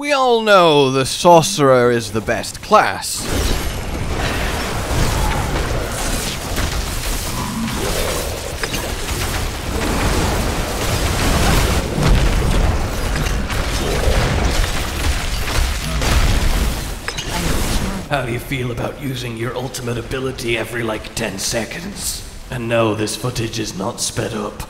We all know the sorcerer is the best class. How do you feel about using your ultimate ability every like 10 seconds? And no, this footage is not sped up.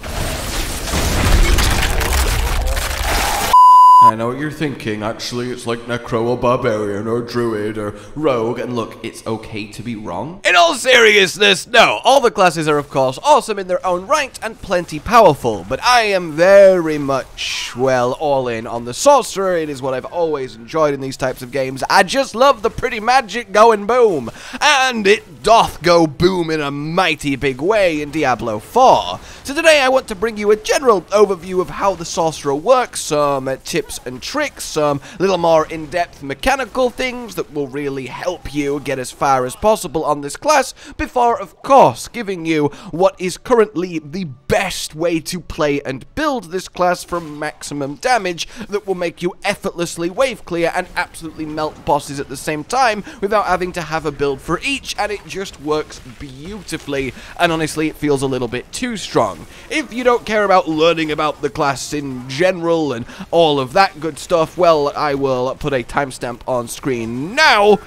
I know what you're thinking. Actually, it's like Necro or Barbarian or Druid or Rogue. And look, it's okay to be wrong. In all seriousness, no. All the classes are, of course, awesome in their own right and plenty powerful. But I am very much, well, all in on the Sorcerer. It is what I've always enjoyed in these types of games. I just love the pretty magic going boom. And it doth go boom in a mighty big way in Diablo 4. So today I want to bring you a general overview of how the Sorcerer works, some tips and tricks, some little more in-depth mechanical things that will really help you get as far as possible on this class, before, of course, giving you what is currently the best way to play and build this class for maximum damage that will make you effortlessly wave clear and absolutely melt bosses at the same time without having to have a build for each, and it just works beautifully, and honestly, it feels a little bit too strong. If you don't care about learning about the class in general and all of that good stuff, well, I will put a timestamp on screen now.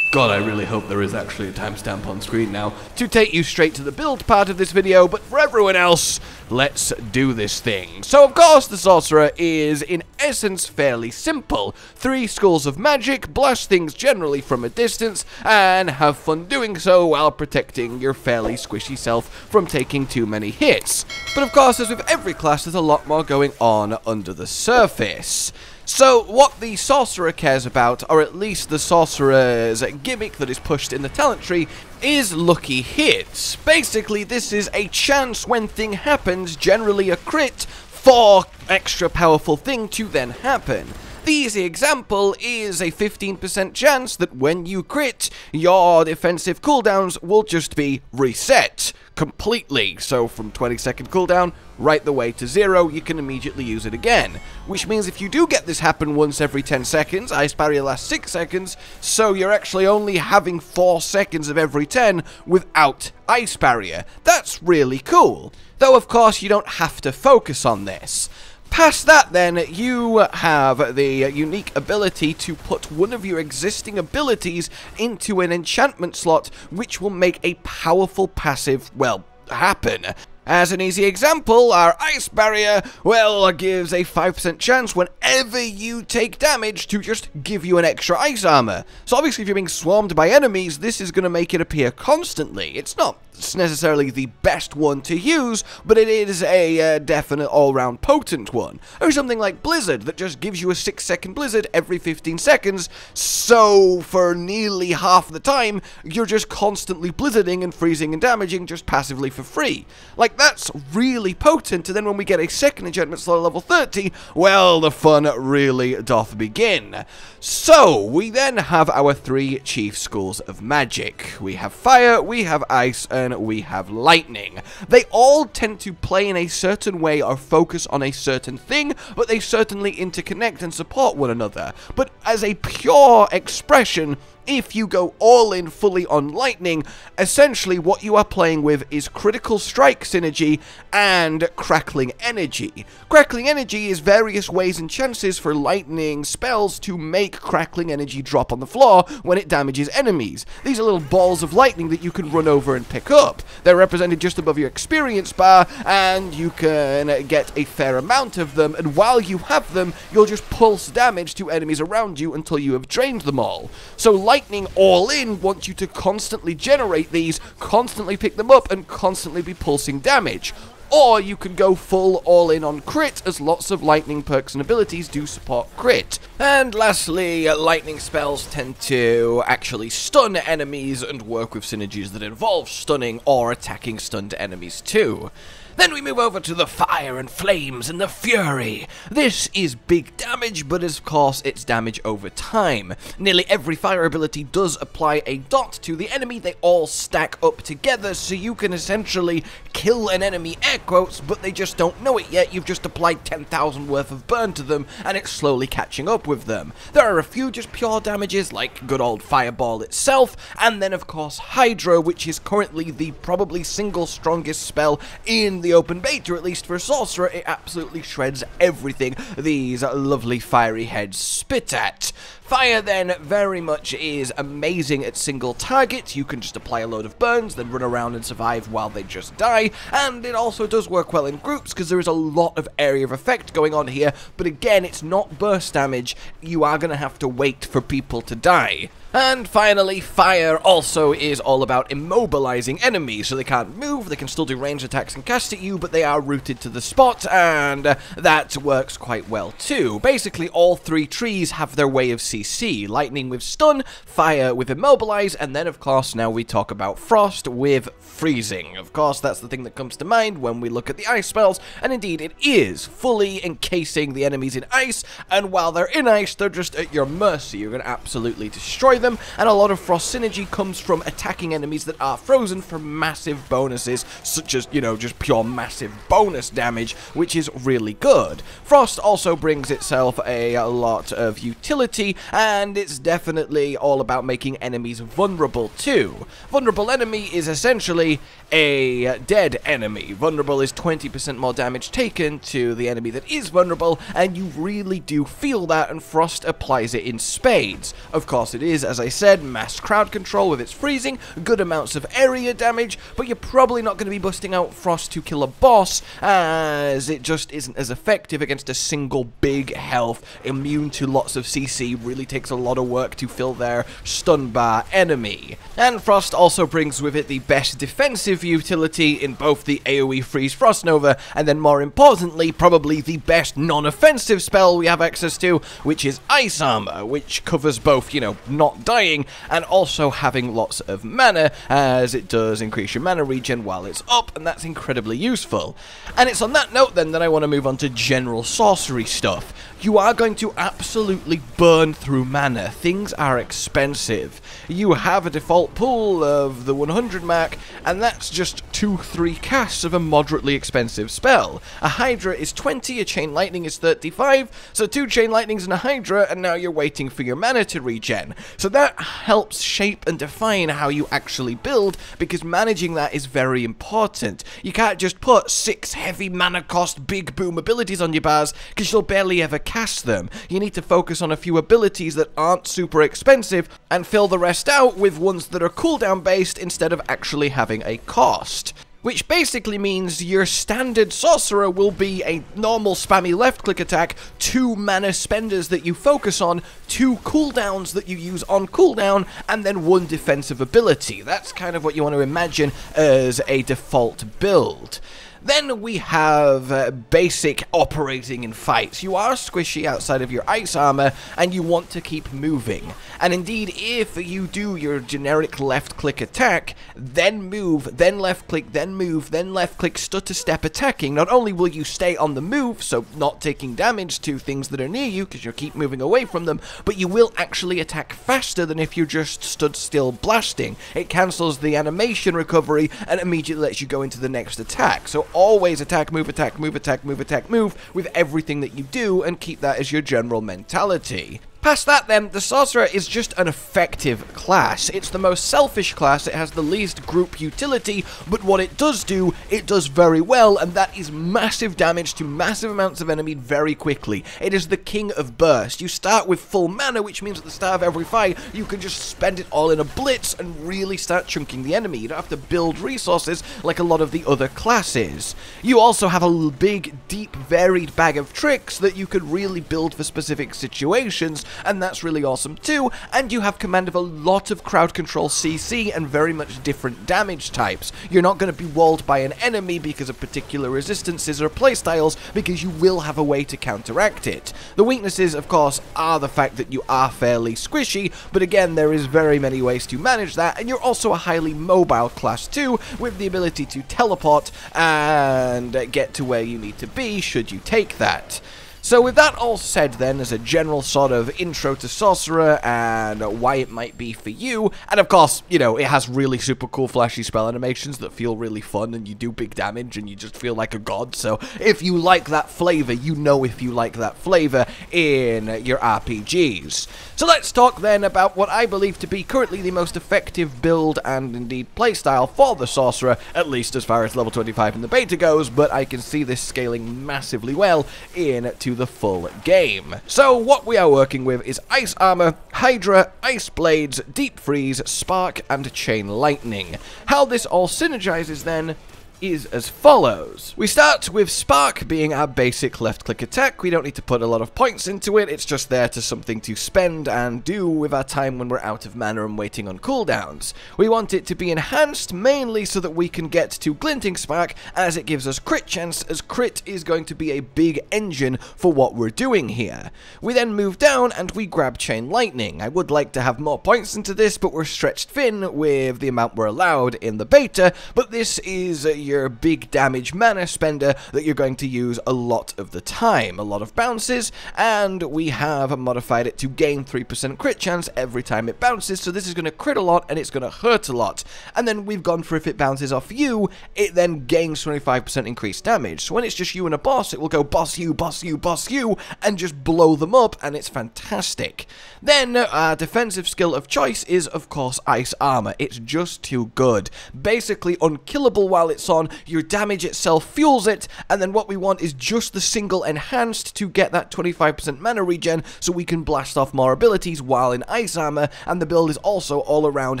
God, I really hope there is actually a timestamp on screen now to take you straight to the build part of this video, but for everyone else, let's do this thing. So, of course, the Sorcerer is, in essence, fairly simple. Three schools of magic, blast things generally from a distance, and have fun doing so while protecting your fairly squishy self from taking too many hits. But of course, as with every class, there's a lot more going on under the surface. So, what the Sorcerer cares about, or at least the Sorcerer's gimmick that is pushed in the talent tree, is lucky hits. Basically, this is a chance when thing happens, generally a crit, for extra powerful thing to then happen. The easy example is a 15% chance that when you crit, your defensive cooldowns will just be reset completely. So from 20 second cooldown right the way to zero, you can immediately use it again. Which means if you do get this happen once every 10 seconds, Ice Barrier lasts 6 seconds, so you're actually only having 4 seconds of every 10 without Ice Barrier. That's really cool. Though of course you don't have to focus on this. Past that, then, you have the unique ability to put one of your existing abilities into an enchantment slot, which will make a powerful passive, well, happen. As an easy example, our Ice Barrier, well, gives a 5% chance whenever you take damage to just give you an extra ice armor. So obviously if you're being swarmed by enemies, this is going to make it appear constantly. It's not necessarily the best one to use, but it is a uh, definite all-round potent one. Or something like Blizzard, that just gives you a 6-second Blizzard every 15 seconds, so for nearly half the time, you're just constantly blizzarding and freezing and damaging just passively for free. Like, that's really potent, and then when we get a second enchantment slot at level 30, well, the fun really doth begin. So, we then have our three chief schools of magic. We have fire, we have ice, and we have lightning. They all tend to play in a certain way or focus on a certain thing, but they certainly interconnect and support one another. But as a pure expression, if you go all in fully on lightning, essentially what you are playing with is critical strike synergy and crackling energy. Crackling energy is various ways and chances for lightning spells to make crackling energy drop on the floor when it damages enemies. These are little balls of lightning that you can run over and pick up. They're represented just above your experience bar and you can get a fair amount of them and while you have them, you'll just pulse damage to enemies around you until you have drained them all. So Lightning All In wants you to constantly generate these, constantly pick them up, and constantly be pulsing damage. Or you can go full all in on crit, as lots of lightning perks and abilities do support crit. And lastly, uh, lightning spells tend to actually stun enemies and work with synergies that involve stunning or attacking stunned enemies too. Then we move over to the fire and flames and the fury. This is big damage, but of course it's damage over time. Nearly every fire ability does apply a dot to the enemy. They all stack up together, so you can essentially kill an enemy, air quotes, but they just don't know it yet. You've just applied 10,000 worth of burn to them, and it's slowly catching up with them. There are a few just pure damages, like good old Fireball itself, and then of course Hydra, which is currently the probably single strongest spell in the open beta, at least for Sorcerer, it absolutely shreds everything these lovely fiery heads spit at. Fire then very much is amazing at single targets. You can just apply a load of burns, then run around and survive while they just die. And it also does work well in groups because there is a lot of area of effect going on here. But again, it's not burst damage. You are going to have to wait for people to die. And finally, fire also is all about immobilizing enemies, so they can't move, they can still do range attacks and cast at you, but they are rooted to the spot, and that works quite well too. Basically, all three trees have their way of CC. Lightning with stun, fire with immobilize, and then of course now we talk about frost with freezing. Of course, that's the thing that comes to mind when we look at the ice spells, and indeed it is fully encasing the enemies in ice, and while they're in ice, they're just at your mercy. You're going to absolutely destroy them, and a lot of Frost synergy comes from attacking enemies that are frozen for massive bonuses, such as, you know, just pure massive bonus damage, which is really good. Frost also brings itself a lot of utility, and it's definitely all about making enemies vulnerable too. Vulnerable enemy is essentially a dead enemy. Vulnerable is 20% more damage taken to the enemy that is vulnerable, and you really do feel that, and Frost applies it in spades. Of course, it is, as I said, mass crowd control with its freezing, good amounts of area damage, but you're probably not going to be busting out Frost to kill a boss, as it just isn't as effective against a single big health, immune to lots of CC, really takes a lot of work to fill their stun bar enemy. And Frost also brings with it the best defensive utility in both the AoE Freeze Frost Nova, and then more importantly, probably the best non-offensive spell we have access to, which is Ice Armor, which covers both, you know, not dying and also having lots of mana, as it does increase your mana regen while it's up, and that's incredibly useful. And it's on that note then that I want to move on to general sorcery stuff. You are going to absolutely burn through mana. Things are expensive. You have a default pool of the 100 mark, and that's just 2-3 casts of a moderately expensive spell. A Hydra is 20, a Chain Lightning is 35, so two Chain Lightnings and a Hydra, and now you're waiting for your mana to regen. So that helps shape and define how you actually build, because managing that is very important. You can't just put 6 heavy mana cost big boom abilities on your bars, because you'll barely ever cast them. You need to focus on a few abilities that aren't super expensive and fill the rest out with ones that are cooldown based instead of actually having a cost which basically means your standard sorcerer will be a normal spammy left click attack, two mana spenders that you focus on, two cooldowns that you use on cooldown, and then one defensive ability. That's kind of what you want to imagine as a default build. Then we have uh, basic operating in fights. You are squishy outside of your ice armor, and you want to keep moving. And indeed, if you do your generic left-click attack, then move, then left-click, then move, then left-click, stutter step attacking, not only will you stay on the move, so not taking damage to things that are near you, because you keep moving away from them, but you will actually attack faster than if you just stood still blasting. It cancels the animation recovery and immediately lets you go into the next attack. So always attack, move, attack, move, attack, move, attack, move with everything that you do and keep that as your general mentality. Past that then, the Sorcerer is just an effective class. It's the most selfish class, it has the least group utility, but what it does do, it does very well, and that is massive damage to massive amounts of enemy very quickly. It is the king of burst. You start with full mana, which means at the start of every fight, you can just spend it all in a blitz and really start chunking the enemy. You don't have to build resources like a lot of the other classes. You also have a big, deep, varied bag of tricks that you could really build for specific situations, and that's really awesome too, and you have command of a lot of crowd control CC and very much different damage types. You're not going to be walled by an enemy because of particular resistances or playstyles, because you will have a way to counteract it. The weaknesses, of course, are the fact that you are fairly squishy, but again, there is very many ways to manage that, and you're also a highly mobile class too, with the ability to teleport and get to where you need to be should you take that. So with that all said then, as a general sort of intro to Sorcerer and why it might be for you, and of course, you know, it has really super cool flashy spell animations that feel really fun and you do big damage and you just feel like a god, so if you like that flavor, you know if you like that flavor in your RPGs. So let's talk then about what I believe to be currently the most effective build and indeed playstyle for the Sorcerer, at least as far as level 25 in the beta goes, but I can see this scaling massively well in the full game. So what we are working with is Ice Armor, Hydra, Ice Blades, Deep Freeze, Spark, and Chain Lightning. How this all synergizes then is as follows. We start with Spark being our basic left click attack. We don't need to put a lot of points into it, it's just there to something to spend and do with our time when we're out of mana and waiting on cooldowns. We want it to be enhanced mainly so that we can get to Glinting Spark as it gives us crit chance as crit is going to be a big engine for what we're doing here. We then move down and we grab Chain Lightning. I would like to have more points into this but we're stretched thin with the amount we're allowed in the beta but this is uh, your big damage mana spender that you're going to use a lot of the time. A lot of bounces, and we have modified it to gain 3% crit chance every time it bounces, so this is going to crit a lot and it's going to hurt a lot. And then we've gone for if it bounces off you, it then gains 25% increased damage. So when it's just you and a boss, it will go boss you, boss you, boss you, and just blow them up, and it's fantastic. Then, our defensive skill of choice is, of course, Ice Armor. It's just too good. Basically unkillable while it's on, your damage itself fuels it, and then what we want is just the single enhanced to get that 25% mana regen so we can blast off more abilities while in ice armor, and the build is also all around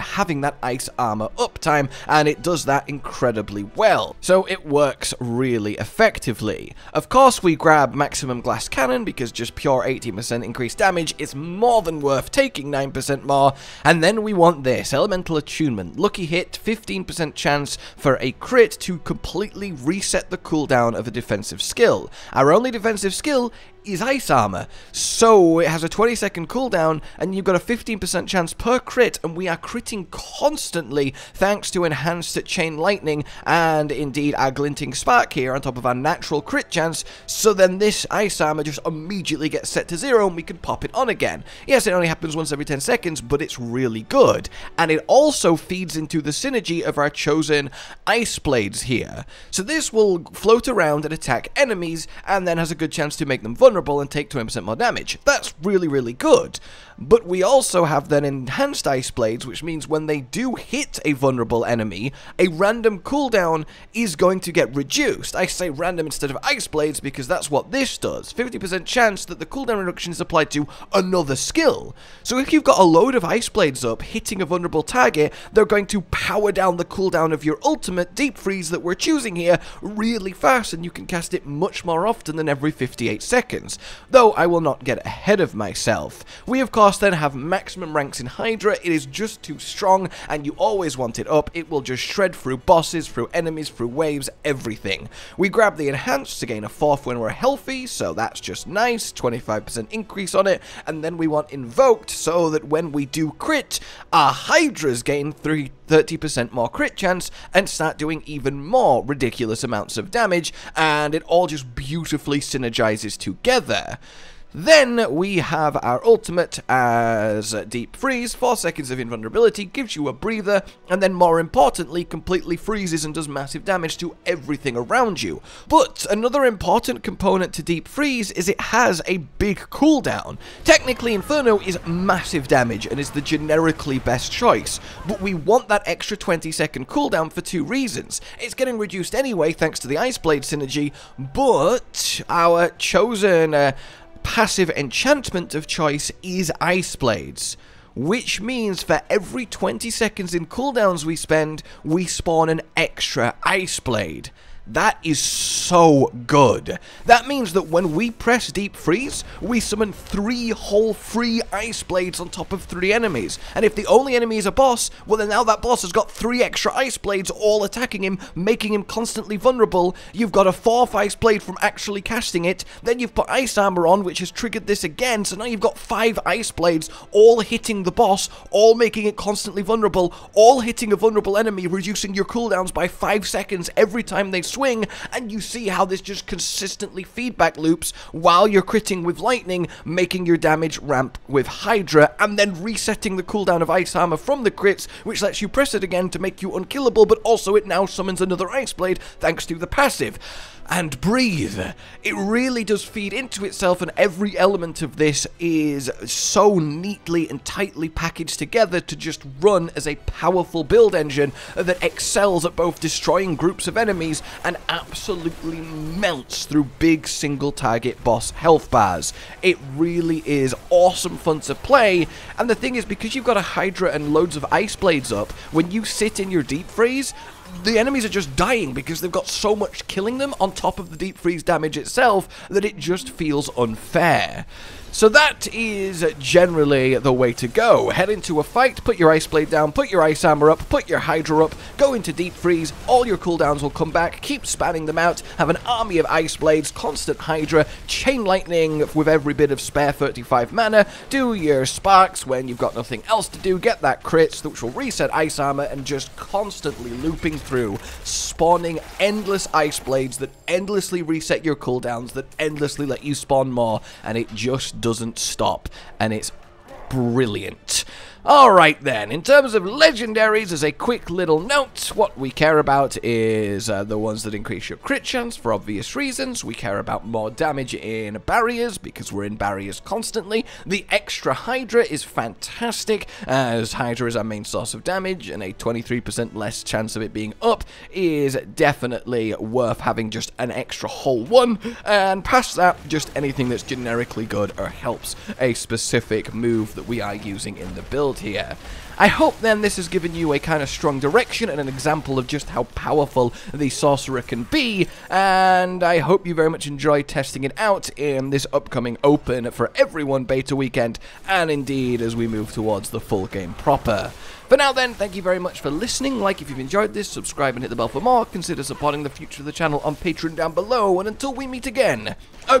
having that ice armor uptime, and it does that incredibly well. So it works really effectively. Of course, we grab maximum glass cannon because just pure 80% increased damage is more than worth taking 9% more, and then we want this, elemental attunement, lucky hit, 15% chance for a crit to completely reset the cooldown of a defensive skill. Our only defensive skill is ice armor. So it has a 20 second cooldown and you've got a 15% chance per crit and we are critting constantly thanks to enhanced chain lightning and indeed our glinting spark here on top of our natural crit chance. So then this ice armor just immediately gets set to zero and we can pop it on again. Yes, it only happens once every 10 seconds, but it's really good. And it also feeds into the synergy of our chosen ice blades here. So this will float around and attack enemies and then has a good chance to make them vulnerable vulnerable and take 20% more damage. That's really, really good. But we also have then enhanced Ice Blades, which means when they do hit a vulnerable enemy, a random cooldown is going to get reduced. I say random instead of Ice Blades because that's what this does. 50% chance that the cooldown reduction is applied to another skill. So if you've got a load of Ice Blades up hitting a vulnerable target, they're going to power down the cooldown of your ultimate Deep Freeze that we're choosing here really fast, and you can cast it much more often than every 58 seconds. Though I will not get ahead of myself. We of course then have maximum ranks in Hydra, it is just too strong and you always want it up, it will just shred through bosses, through enemies, through waves, everything. We grab the Enhanced to gain a fourth when we're healthy, so that's just nice, 25% increase on it, and then we want Invoked so that when we do crit, our Hydras gain 30% more crit chance and start doing even more ridiculous amounts of damage, and it all just beautifully synergizes together together. Then we have our ultimate as Deep Freeze, 4 seconds of invulnerability, gives you a breather, and then more importantly, completely freezes and does massive damage to everything around you. But another important component to Deep Freeze is it has a big cooldown. Technically, Inferno is massive damage and is the generically best choice, but we want that extra 20 second cooldown for two reasons. It's getting reduced anyway thanks to the Ice Blade synergy, but our chosen... Uh, passive enchantment of choice is Ice Blades. Which means for every 20 seconds in cooldowns we spend, we spawn an extra Ice Blade. That is so good. That means that when we press Deep Freeze, we summon three whole free Ice Blades on top of three enemies. And if the only enemy is a boss, well then now that boss has got three extra Ice Blades all attacking him, making him constantly vulnerable. You've got a fourth Ice Blade from actually casting it, then you've put Ice Armor on, which has triggered this again, so now you've got five Ice Blades all hitting the boss, all making it constantly vulnerable, all hitting a vulnerable enemy, reducing your cooldowns by five seconds every time they swing, and you see how this just consistently feedback loops while you're critting with lightning, making your damage ramp with Hydra, and then resetting the cooldown of Ice Armor from the crits, which lets you press it again to make you unkillable, but also it now summons another Ice Blade thanks to the passive and breathe. It really does feed into itself, and every element of this is so neatly and tightly packaged together to just run as a powerful build engine that excels at both destroying groups of enemies and absolutely melts through big single target boss health bars. It really is awesome fun to play, and the thing is, because you've got a Hydra and loads of Ice Blades up, when you sit in your deep freeze, the enemies are just dying because they've got so much killing them on top of the deep freeze damage itself that it just feels unfair. So that is generally the way to go. Head into a fight, put your Ice Blade down, put your Ice Armor up, put your Hydra up, go into Deep Freeze, all your cooldowns will come back, keep spanning them out, have an army of Ice Blades, constant Hydra, Chain Lightning with every bit of spare 35 mana, do your Sparks when you've got nothing else to do, get that crits, which will reset Ice Armor, and just constantly looping through, spawning endless Ice Blades that endlessly reset your cooldowns, that endlessly let you spawn more, and it just doesn't stop, and it's brilliant. Alright then, in terms of legendaries, as a quick little note, what we care about is uh, the ones that increase your crit chance for obvious reasons. We care about more damage in barriers because we're in barriers constantly. The extra Hydra is fantastic as Hydra is our main source of damage and a 23% less chance of it being up is definitely worth having just an extra whole one. And past that, just anything that's generically good or helps a specific move that we are using in the build here. I hope then this has given you a kind of strong direction and an example of just how powerful the Sorcerer can be, and I hope you very much enjoy testing it out in this upcoming Open for Everyone beta weekend, and indeed as we move towards the full game proper. For now then, thank you very much for listening, like if you've enjoyed this, subscribe and hit the bell for more, consider supporting the future of the channel on Patreon down below, and until we meet again, a